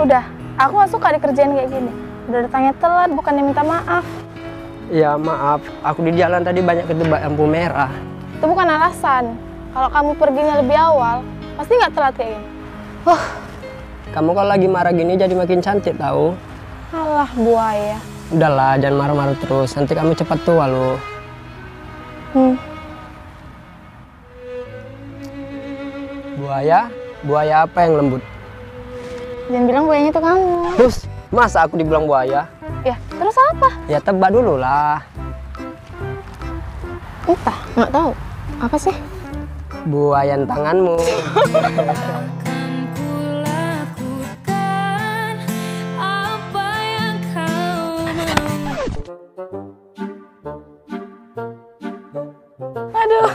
Udah, aku gak suka dikerjain kayak gini. Udah datangnya telat, bukannya minta maaf. Ya maaf, aku di jalan tadi banyak ketebak lampu merah. Itu bukan alasan. Kalau kamu perginya lebih awal, pasti nggak telat kayak gini. Wah, Kamu kalau lagi marah gini jadi makin cantik tahu. alah buaya. Udahlah, jangan marah-marah terus. Nanti kamu cepat tua loh. Hmm, Buaya? Buaya apa yang lembut? Jangan bilang buayanya itu kamu. Terus, masa aku dibilang buaya? Ya, terus apa? Ya tebak dulu lah. Entah, nggak tahu. Apa sih? Buayan tanganmu. Kulakukan apa yang kau mau Aduh.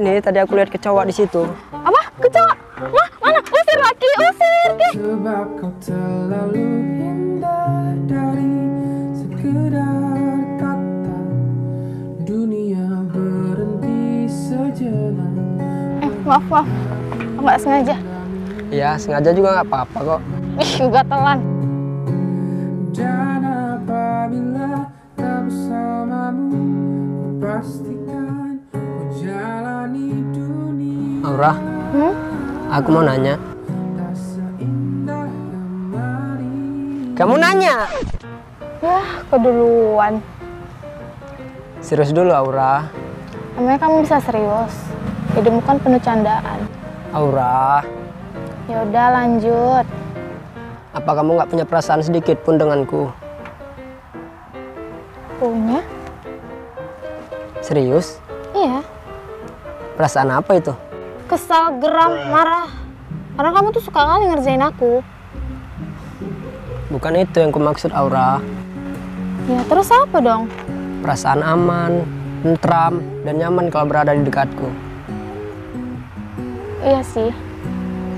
Ini tadi aku lihat kecoa di situ. Apa? Kecoa? Wah, mana? Usir laki, usir! Ki. Sebab kau terlalu indah dari sekedar kata Dunia berhenti sejenak Eh, maaf, maaf. Aku nggak sengaja. Ya, sengaja juga nggak apa-apa kok. Ih, gatelan. Dan apabila tak bersamamu Ku pastikan Aura, Hmm? aku mau nanya. Kamu nanya? Yah, keduluan. Serius dulu Aura. Emangnya kamu bisa serius? Hidupmu kan penuh candaan. Aura, Ya udah lanjut. apa kamu nggak punya perasaan sedikit pun denganku? Punya? Serius? Iya. Perasaan apa itu? Kesal, geram, marah. Karena kamu tuh suka kali ngerjain aku. Bukan itu yang kumaksud Aura. Ya terus apa dong? Perasaan aman, tentram, dan nyaman kalau berada di dekatku. Iya sih.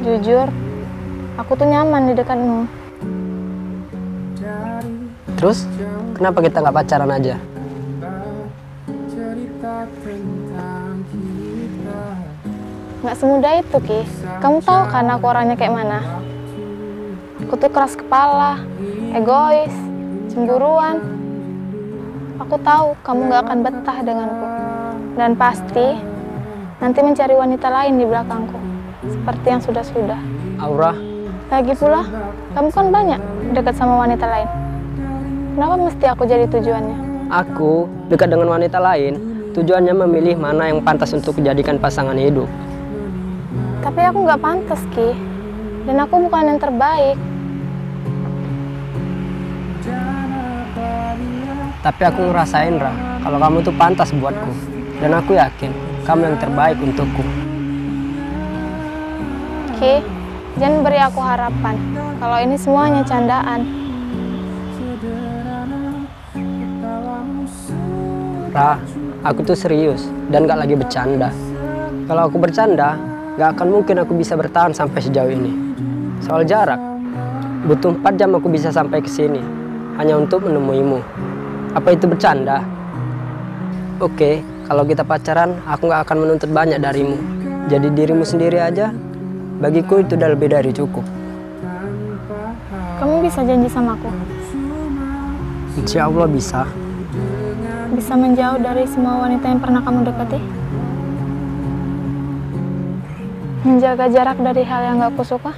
Jujur, aku tuh nyaman di dekatmu. Terus, kenapa kita nggak pacaran aja? Nggak semudah itu, Ki. Kamu tahu kan aku orangnya kayak mana? Aku tuh keras kepala, egois, cemburuan. Aku tahu kamu nggak akan betah denganku. Dan pasti nanti mencari wanita lain di belakangku. Seperti yang sudah-sudah. Aura, Lagi pula, kamu kan banyak dekat sama wanita lain. Kenapa mesti aku jadi tujuannya? aku dekat dengan wanita lain. Tujuannya memilih mana yang pantas untuk dijadikan pasangan hidup. Tapi aku nggak pantas, Ki. Dan aku bukan yang terbaik. Tapi aku ngerasain, Ra, kalau kamu tuh pantas buatku. Dan aku yakin kamu yang terbaik untukku. Ki, jangan beri aku harapan kalau ini semuanya candaan. Ra, aku tuh serius dan gak lagi bercanda. Kalau aku bercanda, gak akan mungkin aku bisa bertahan sampai sejauh ini. Soal jarak, butuh 4 jam aku bisa sampai ke sini hanya untuk menemuimu. Apa itu bercanda? Oke, kalau kita pacaran, aku gak akan menuntut banyak darimu. Jadi dirimu sendiri aja, bagiku itu udah lebih dari cukup. Kamu bisa janji sama aku, Insya Allah bisa. bisa menjauh dari semua wanita yang pernah kamu dekati. Menjaga jarak dari hal yang gak kusuka,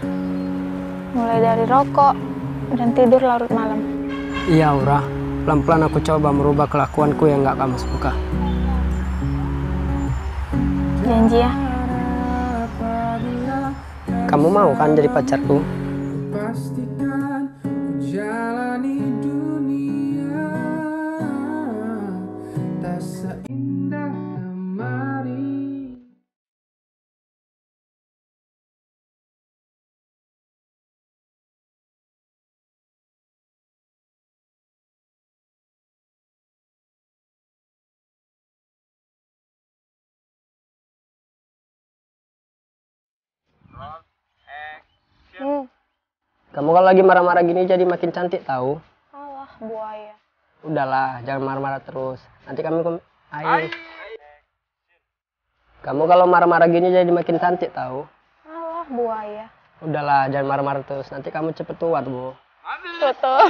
mulai dari rokok dan tidur larut malam. Iya, Aura. Pelan-pelan aku coba merubah kelakuanku yang gak kamu suka. Janji ya. Kamu mau kan jadi pacarku? Hmm. Kamu kalau lagi marah-marah gini jadi makin cantik tahu. Alah, buaya. Udahlah, jangan marah-marah terus. Nanti kami kom Ai. Kamu kalau marah-marah gini jadi makin cantik tahu. lah buaya. Udahlah, jangan marah-marah terus. Nanti kamu cepet tua tuh, Bu. Betul.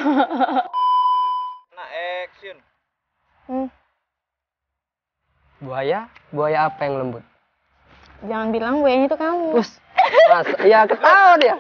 Nah, action. Hmm, Buaya? Buaya apa yang lembut? jangan bilang buayanya itu kamu. Us, mas, iya ketawa dia.